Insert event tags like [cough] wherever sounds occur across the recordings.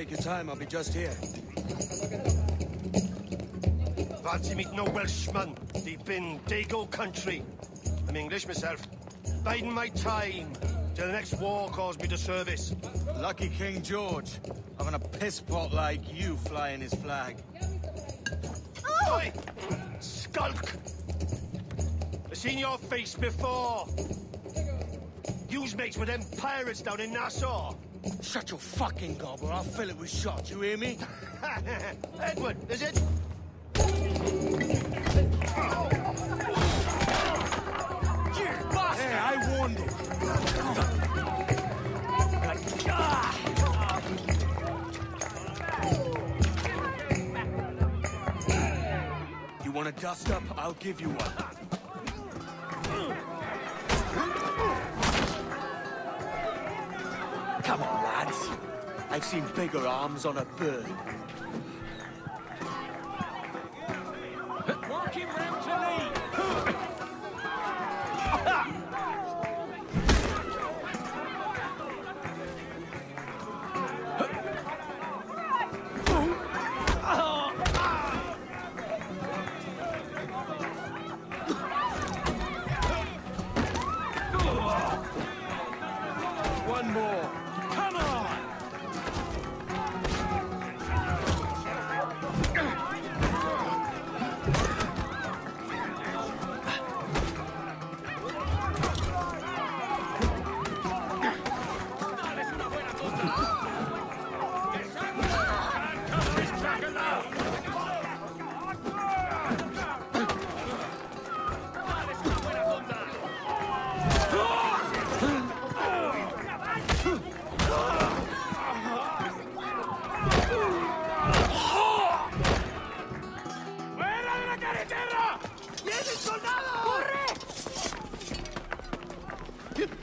Take your time, I'll be just here. Fancy meet no Welshman deep in Dago country. I'm English myself. Biding my time till the next war calls me to service. Lucky King George, having a piss pot like you flying his flag. Oi! Skulk! I've seen your face before. You's mates with them pirates down in Nassau. Shut your fucking gob or I'll fill it with shot, you hear me? [laughs] Edward, is it? Hey, I warned him. You want a dust up? I'll give you one. Come on, lads. I've seen bigger arms on a bird. Walking round to me! One more.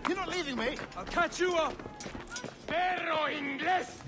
You're not leaving me? I'll catch you up. ¡Perro inglés!